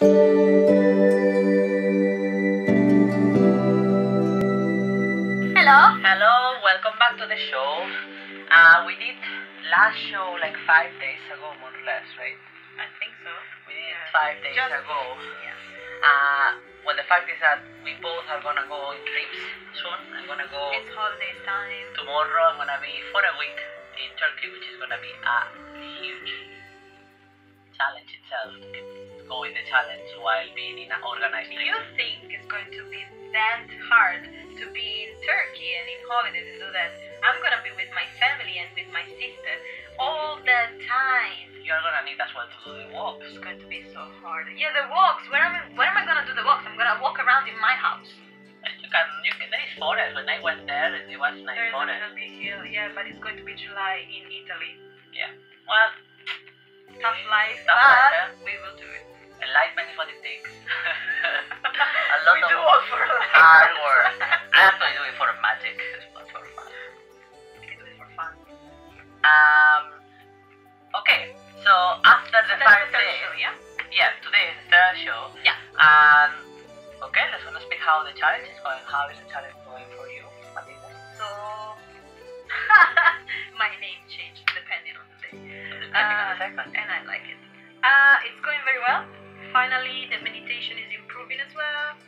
Hello. Hello, welcome back to the show. Uh, we did last show like five days ago, more or less, right? I think so. We did it Yeah. five days Just- ago. Yeah. Uh, well, the fact is that we both are gonna go on trips soon. I'm gonna go It's holidays time. tomorrow. I'm gonna be for a week in Turkey, which is gonna be a huge challenge itself. Keep going the challenge while being in an organized Do you think it's going to be that hard to be in Turkey and in holidays and do that? I'm gonna be with my family and with my sister all the time. You're gonna need as well to do the walks. It's going to be so hard. Yeah, the walks. Where am I? Where am I gonna do the walks? I'm gonna walk around in my house. You can, you can, there is forest. When I went there, it was nice There's forest. little bit hill. Yeah, but it's going to be July in Italy. Yeah. Well, Tough life, Tough but life, yeah. we will do it. Enlightenment is what it takes. a lot we of do all for hard work. I actually do it for magic. Not for fun. We do it for fun. Um. Okay. So after the five days, show, yeah. yeah, today is the third show. Yeah. And okay, let's gonna speak how the challenge is going. How is the challenge going for you, Matilda? So my name changed depending on the day. Depending on the Uh, second. and I like it. Uh, it's going very well. Finally, the meditation is improving as well.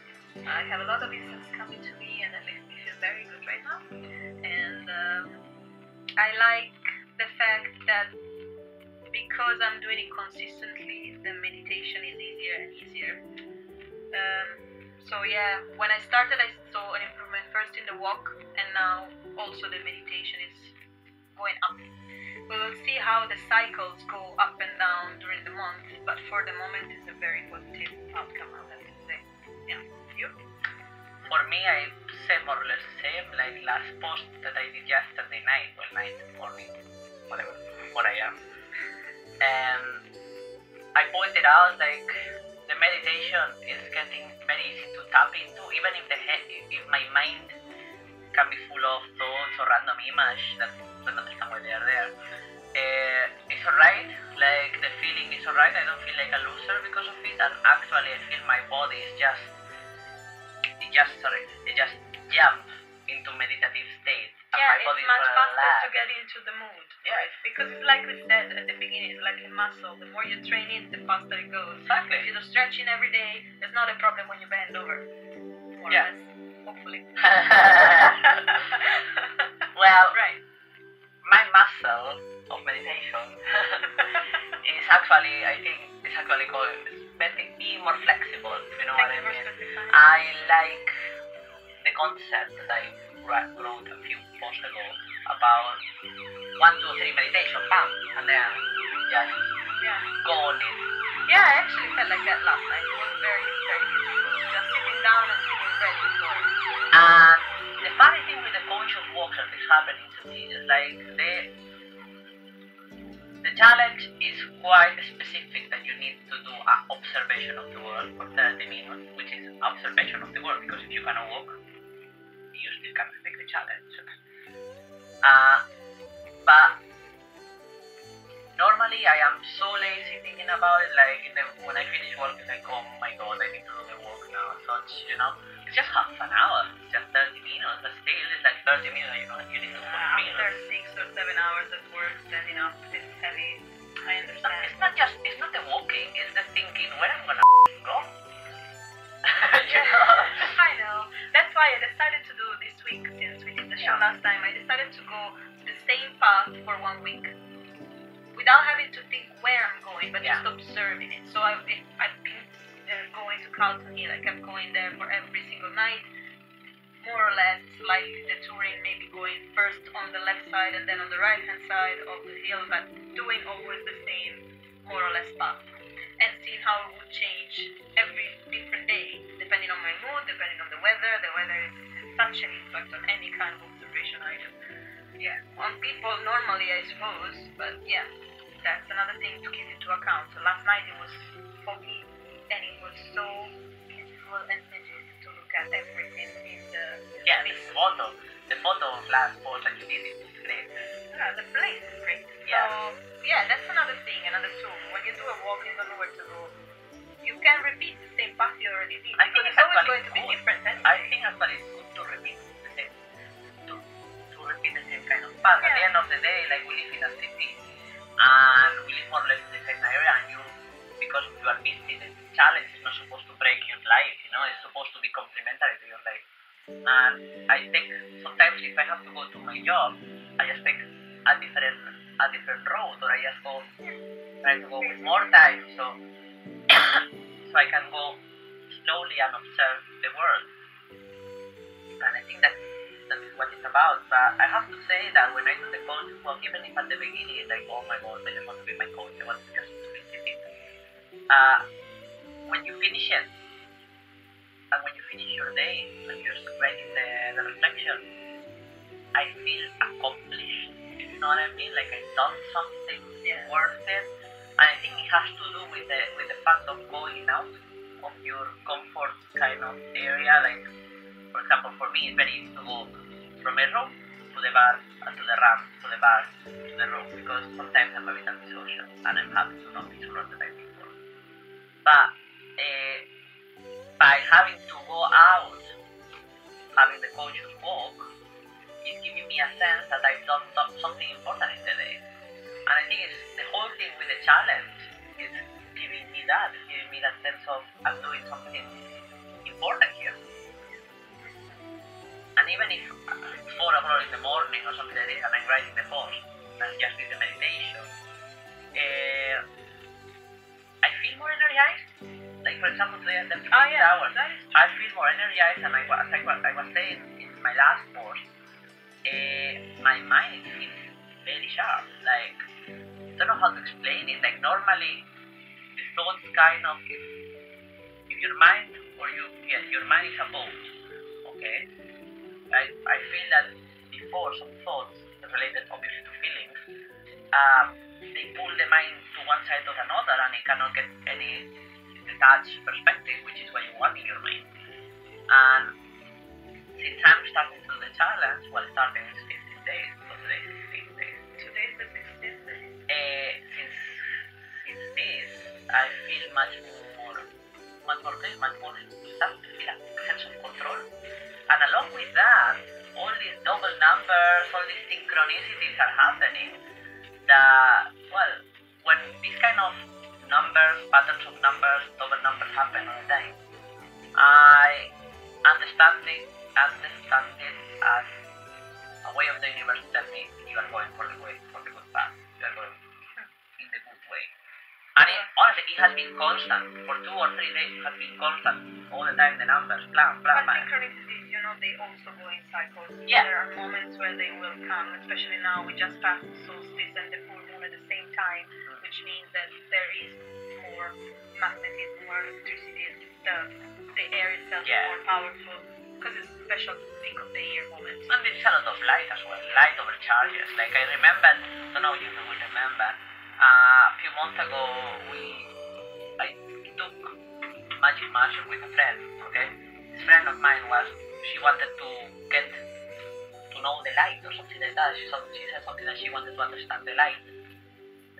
I have a lot of insights coming to me, and that makes me feel very good right now. And um, I like the fact that because I'm doing it consistently, the meditation is easier and easier. Um, so yeah, when I started, I saw an improvement first in the walk, and now also the meditation is going up. We will see how the cycles go up and down during the month, but for the moment, it's a very positive outcome. I have to say. Yeah, you? For me, I say more or less the same. Like last post that I did yesterday night, well, night, morning, whatever, what I am. And I pointed out like the meditation is getting very easy to tap into, even if the head, if my mind can be full of thoughts or random images don't understand they are there. Uh, it's alright, like the feeling is alright. I don't feel like a loser because of it, and actually, I feel my body is just it just sorry, it just jump into meditative state. Yeah, my it's body is much faster to get into the mood. Yeah, it's Because it's like we said at the beginning, it's like a muscle. The more you train it, the faster it goes. Exactly. If you're stretching every day, it's not a problem when you bend over. More Yeah. or less, hopefully. well, right. My muscle of meditation is actually, I think, it's actually called being being more flexible. If you know what I mean. specifying. I like the concept that I wrote a few posts ago about one, two, three meditation, bam, and then just yeah. go on it. Yeah, I actually felt like that last night. It was very, very beautiful. Just sitting down and feeling ready for it. And the funny thing with the conscious walks that is happening to me is like the the challenge is quite specific that you need to do an observation of the world for 30 minutes, which is observation of the world because if you cannot walk, you still cannot take the challenge. Uh, but normally I am so lazy thinking about it. Like the, when I finish work, it's like, oh my god, I need to do the walk now. Such, you know, it's just half an hour. It's just 30 minutes, but still it's like 30 minutes. You know, you need to put After minutes. six or seven hours at work, standing up is heavy. I It's not, understand. it's not just, it's not the walking. It's the thinking where I'm gonna go. you Yeah, know. I know. That's why I decided to do this week, since we did the show last time. I decided to go the same path for one week without having to think where I'm going, but Yeah. just observing it. So I, I've been going to Carlton Hill. I kept going there for every single night, more or less like the touring, maybe going first on the left side and then on the right hand side of the hill, but doing always the same, more or less path. And seeing how it would change every different day, depending on my mood, depending on the weather. The weather is such an impact on any kind of observation item. Yeah, on people normally, I suppose, but yeah, that's another thing to keep into account. So last night it was foggy and it was so beautiful and majestic to look at everything in the Yeah, the photo, the photo of last post that you did is great. Yeah, the place is great. Yeah. So yeah, that's another thing, another tool. When you do a walk, you don't know where to go. You can repeat the same path you already did. I think it's always going to be good. different. Anyway. I think actually it's good to repeat the same, to, to repeat the same kind of path. At the end of the day, like we live in a city, and we live more or less in the same area, and you, because you are busy, challenge is not supposed to break your life, you know, it's supposed to be complementary to your life. And I think sometimes if I have to go to my job, I just take a different, a different road, or I just go, try to go with more time, so, so I can go slowly and observe the world. And I think that that is what it's about. But I have to say that when I do the coaching work, even if at the beginning it's like, oh my god, I just want to be my coach, I want to just be sitting. Uh, when you finish it, and when you finish your day, and you're writing the, the reflection, I feel accomplished. You know what I mean? Like I've done something worth it. And I think it has to do with the with the fact of going out of your comfort kind of area. Like for example, for me, it's very easy to go from a room to the bar, and to the ramp, to the bar, to the room, because sometimes I'm a bit antisocial, and I'm happy to not be surrounded by people. But by having to go out, having the conscious walk, is giving me a sense that I've done some- something important in the day. And I think it's the whole thing with the challenge is giving me that, giving me that sense of I'm doing something important here. And even if it's four o'clock in the morning or something like this, and I'm writing the post, and just did the meditation, uh, I feel more energized. Like for example, today I slept Oh, yeah. I feel more energized, and I, wa- as I, wa- I was saying in my last post, uh, my mind feels very sharp. Like I don't know how to explain it. Like normally, the thoughts kind of if, if your mind or you yes, your mind is a boat. Okay, I I feel that before some thoughts related obviously to feelings, um, they pull the mind to one side or another, and it cannot get any detached perspective, which is what you want in your mind. And since I'm starting to do the challenge, well, starting is 15 days, because today is 16 days. Today's the 16th day. Uh, since since this, I feel much more, much more good, much more start to feel a sense of control. And along with that, all these double numbers, all these synchronicities are happening. That well, when this kind of numbers, patterns of numbers, double numbers happen all the time, I understand it, understand it as a way of the universe telling me you are going for the way, for the good path. You are going in the good way. And it, honestly, it has been constant. For two or three days, it has been constant. All the time, the numbers, blah, blah, But blah. Know, they also go in cycles. Yeah. There are moments where they will come, especially now we just passed the solstice and the full moon at the same time, which means that there is more magnetism, more electricity, the, the air itself Yeah. is more powerful because it's special peak of the year moment. And there is a lot of light as well. Light overcharges. Like I remember, I don't know if you will remember, uh, a few months ago we, I took magic mushroom with a friend. Okay, this friend of mine was, she wanted to get to know the light or something like that. She, said- she said something that she wanted to understand the light.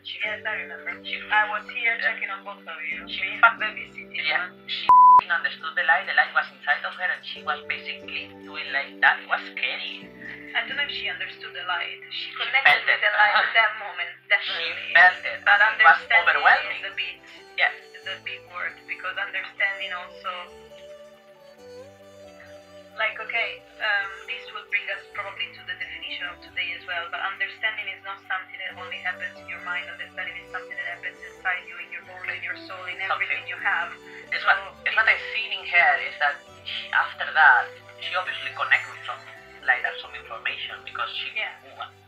She, Yes, I remember. she, I was here checking on both of you. She- in fact, babysitting. yeah, she understood the light. The light was inside of her, and she was basically doing like that. It was scary. I don't know if she understood the light. She connected with it. the light at that moment, Definitely. She felt it. But It was understanding overwhelming. is a bit Yes. a big word because understanding also like okay, um, this will bring us probably to the definition of today as well, but understanding is not something that only happens in your mind, understanding is something that happens inside you, in your bones, in your soul, in everything you have. It's So what, it's what I see in her is that she, after that, she obviously connect with some light and some information because she Yeah.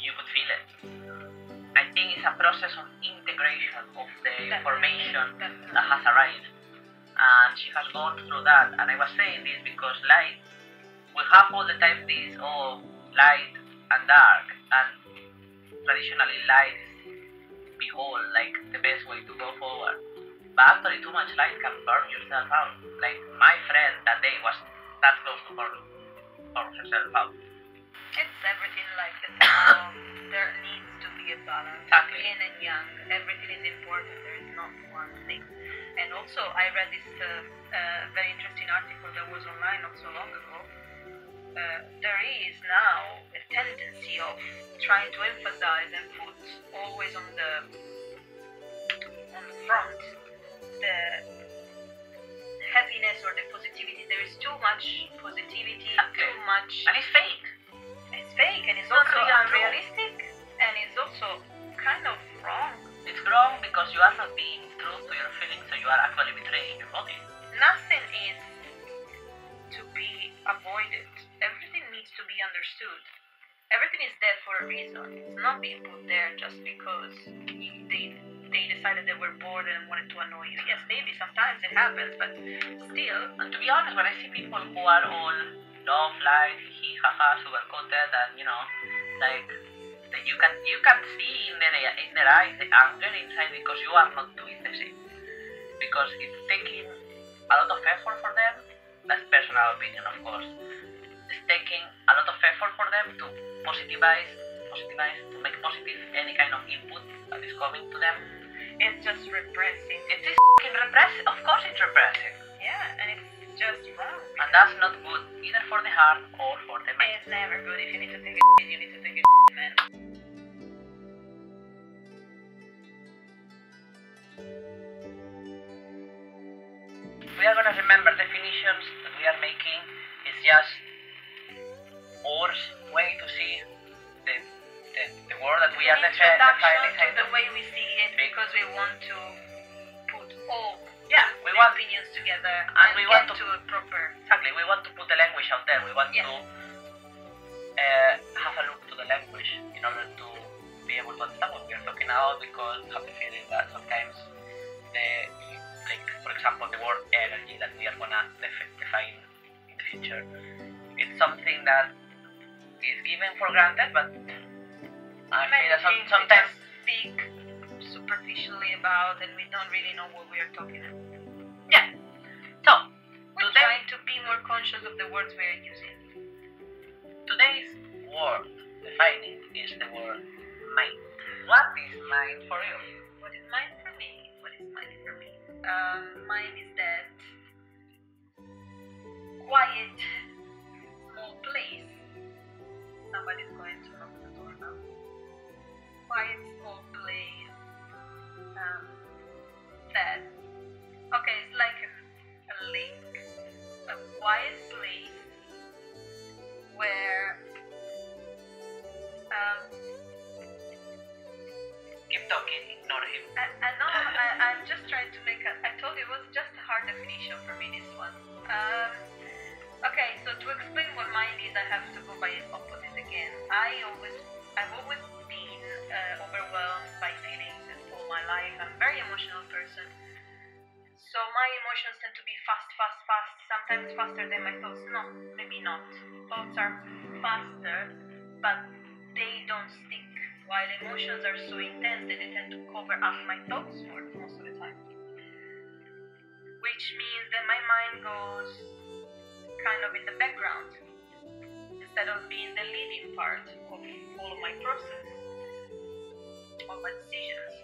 you could feel it. I think it's a process of integration of the information that has arrived. And she has gone through that. And I was saying this because light, we have all the time this, oh, light and dark. And traditionally light is behold, like the best way to go forward. But actually too much light can burn yourself out. Like my friend that day was that close to burn, burn herself out. It's everything like tarot. there needs to be a balance. Exactly. Yin and yang. Everything is important. There is not one thing. And also, I read this uh, uh, very interesting article that was online not so long ago. Uh, there is now a tendency of trying to emphasize and put always on the on the front the happiness or the positivity. There is too much positivity, Okay. too much. And it's fake. It's fake and it's Not also real, no. unrealistic and it's also kind of wrong. It's wrong because you are not being true to your feelings, so you are actually betraying your body. Nothing is to be avoided. Be understood. Everything is there for a reason. It's not being put there just because they they decided they were bored and wanted to annoy you. Yes, maybe sometimes it happens, but still, And to be honest, when I see people who are all love, light, hee haha, sugar coated, and you know, like you can you can see in their in their eyes the anger inside because you are not doing the same. Because it's taking a lot of effort for them. That's personal opinion, of course. It's taking a lot of effort for them to positivize, positivize, to make positive any kind of input that is coming to them. it's just repressing. It is repressive. Of course, it's repressive. Yeah, and it's just wrong. And that's not good either for the heart or for the mind. It's never good. If you need to take a you need to take a man. We are gonna remember definitions that we are making is just our way to see the, the, the world that we are defi- introduction defining. to the way we see it because we want to put all Yeah, we the want opinions together and we want get to- to a proper exactly. We want to put the language out there. We want Yeah. to uh, have a look to the language in order to be able to understand what we are talking about. Because I have the feeling that sometimes the like for example the word energy that we are gonna def- define in the future, it's something that is given for granted, but I feel that some, sometimes just speak superficially about and we don't really know what we are talking about. yeah. So We're today trying to be more conscious of the words we are using. today's word defining is the word mind. What is mind for you? What is mine for me? What is mine for me? Um, mine is that quiet. Somebody's going to knock the door now. Quiet, small place. Um, that. Okay, it's like a, a lake, a quiet place where um, Keep talking, ignore him. I, I know I, I'm just trying to make a. I told you it was just a hard definition for me, this one. Um, okay, so to explain what mind is, I have to go by opposite again. I always, I've always been uh, overwhelmed by feelings all my life. I'm a very emotional person. So my emotions tend to be fast, fast, fast, sometimes faster than my thoughts. No, maybe not. Thoughts are faster, but they don't stick. While emotions are so intense that they tend to cover up my thoughts more most of the time. Which means that my mind goes kind of in the background instead of being the leading part of all of my process, of my decisions.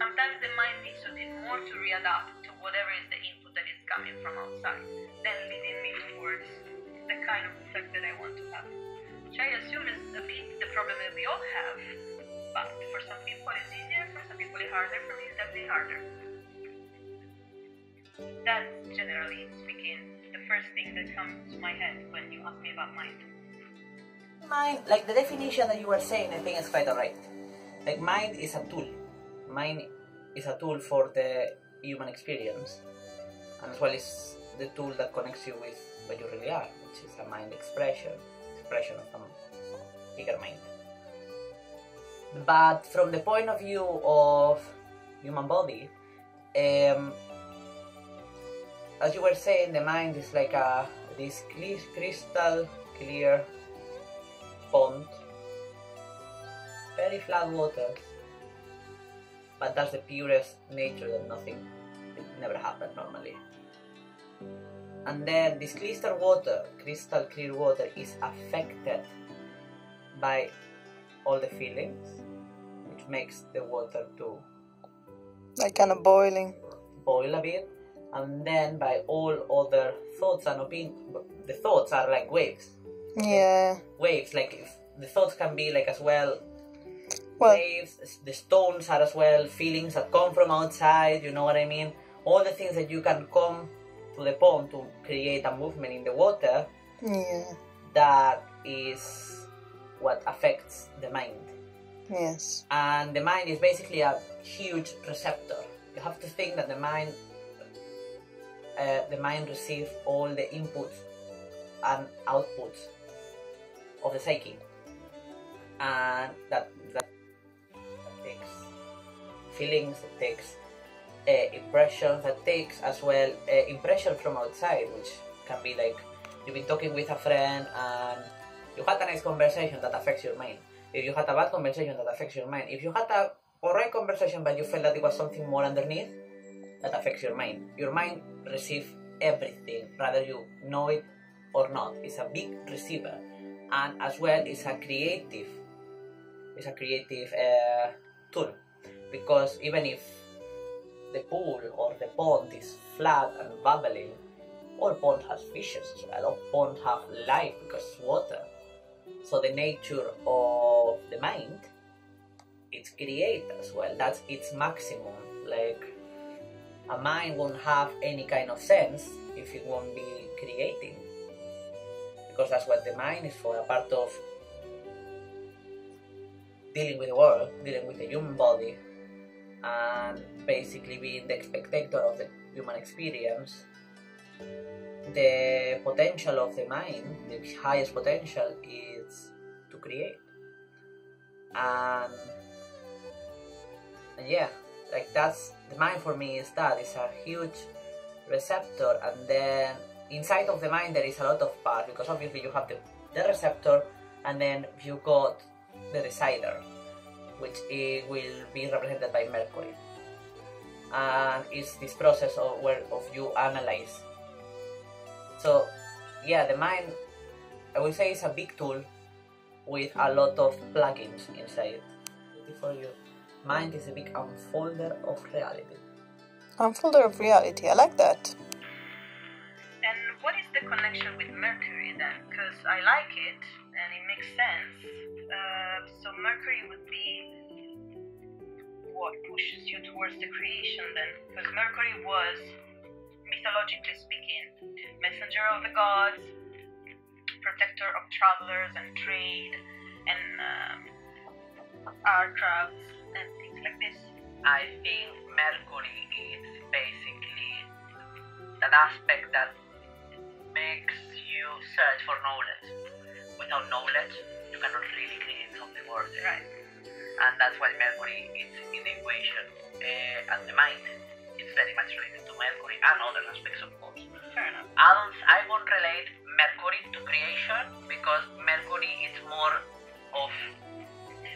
Sometimes the mind needs to do more to readapt to whatever is the input that is coming from outside, than leading me towards the kind of effect that I want to have. Which I assume is a bit the problem that we all have. But for some people it's easier, for some people it's harder, for me it's definitely harder. That's generally speaking the first thing that comes to my head when you ask me about mind. Mind, like the definition that you were saying, I think is quite alright. Like mind is a tool. Mind is a tool for the human experience, and as well is the tool that connects you with what you really are, which is a mind expression, expression of a bigger mind. But from the point of view of human body, um, as you were saying, the mind is like a this crystal clear pond, very flat waters, but that's the purest nature that nothing, it never happened normally. And then this crystal water, crystal clear water, is affected by all the feelings, which makes the water to Like kind of boiling. boil a bit, and then by all other thoughts and opinions, the thoughts are like waves. Yeah. Waves, like if the thoughts can be like as well Well, waves, the stones are as well feelings that come from outside, you know what I mean? All the things that you can come to the pond to create a movement in the water, yeah. that is what affects the mind. Yes. And the mind is basically a huge receptor. You have to think that the mind, uh, the mind receives all the inputs and outputs of the psyche, and that that, takes feelings, takes uh, impressions, that takes as well uh, impressions from outside, which can be like you've been talking with a friend and you had a nice conversation that affects your mind. If you had a bad conversation that affects your mind. If you had a alright conversation but you felt that it was something more underneath, that affects your mind. Your mind receives everything, rather you know it or not. It's a big receiver, and as well, it's a creative. It's a creative uh, tool because even if the pool or the pond is flat and bubbling, all pond has fishes as well. All pond have life because it's water. So the nature of the mind, it's create as well. That's its maximum. Like a mind won't have any kind of sense if it won't be creating. Because that's what the mind is for, a part of dealing with the world, dealing with the human body, and basically being the spectator of the human experience. The potential of the mind, the highest potential, is to create. And, and yeah, like that's the mind for me is that it's a huge receptor and then inside of the mind there is a lot of parts because obviously you have the, the receptor and then you got the decider which will be represented by mercury and it's this process of where of you analyze so yeah the mind i would say it's a big tool with a lot of plugins inside for you mind is a big unfolder of reality Unfolder of reality. I like that. Connection with Mercury then? Because I like it and it makes sense. Uh, so Mercury would be what pushes you towards the creation then? Because Mercury was, mythologically speaking, messenger of the gods, protector of travelers and trade and um, aircrafts and things like this. I think Mercury is basically an aspect that makes you search for knowledge. Without knowledge, you cannot really create something worth it. Right. And that's why Mercury is in the equation. Uh, and the mind is very much related to Mercury and other aspects, of course. Fair enough. I don't, I won't relate Mercury to creation because Mercury is more of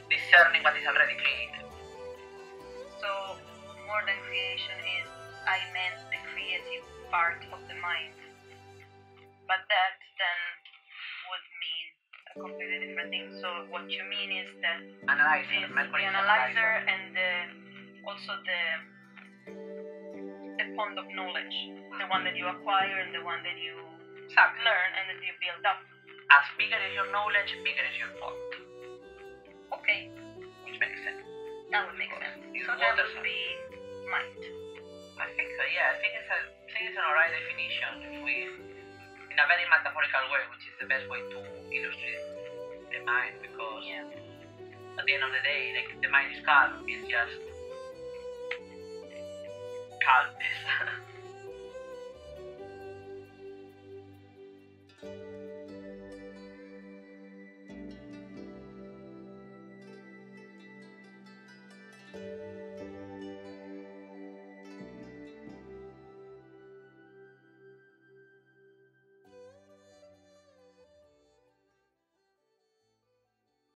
discerning what is already created. So, more than creation is, I meant the creative part of the mind. But that then would mean a completely different thing. So, what you mean is that Analyzer, is Mercury the is analyzer and the, also the the pond of knowledge, the one that you acquire and the one that you Exactly. learn and that you build up. As bigger is your knowledge, bigger is your thought, Okay, which makes sense. that would make sense. It's So that would be mind. I think so, yeah. I think it's a I think it's an alright definition if we in a very metaphorical way, which is the best way to illustrate the mind because Yeah. at the end of the day, like the mind is calm, it's just calmness.